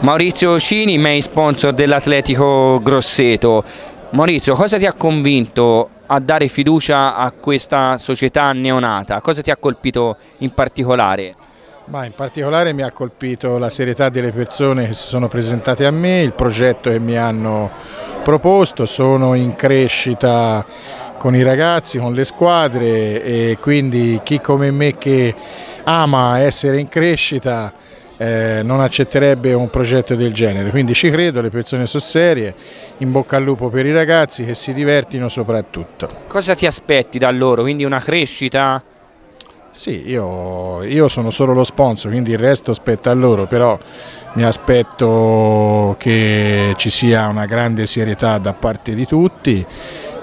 Maurizio Cini, main sponsor dell'Atletico Grosseto. Maurizio, cosa ti ha convinto a dare fiducia a questa società neonata? Cosa ti ha colpito in particolare? Ma in particolare mi ha colpito la serietà delle persone che si sono presentate a me, il progetto che mi hanno proposto, sono in crescita con i ragazzi, con le squadre e quindi chi come me che ama essere in crescita eh, non accetterebbe un progetto del genere, quindi ci credo, le persone sono serie, in bocca al lupo per i ragazzi che si divertino soprattutto. Cosa ti aspetti da loro? Quindi una crescita? Sì, io, io sono solo lo sponsor, quindi il resto aspetta a loro, però mi aspetto che ci sia una grande serietà da parte di tutti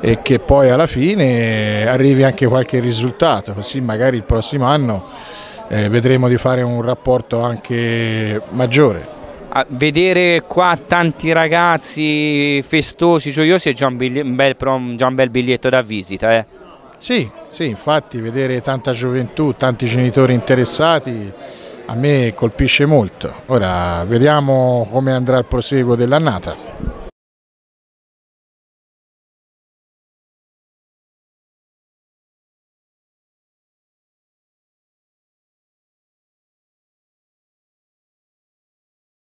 e che poi alla fine arrivi anche qualche risultato, così magari il prossimo anno eh, vedremo di fare un rapporto anche maggiore. A vedere qua tanti ragazzi festosi, gioiosi è già un, un, bel, già un bel, biglietto da visita. Eh. Sì, sì, infatti vedere tanta gioventù, tanti genitori interessati a me colpisce molto. Ora vediamo come andrà il proseguo dell'annata.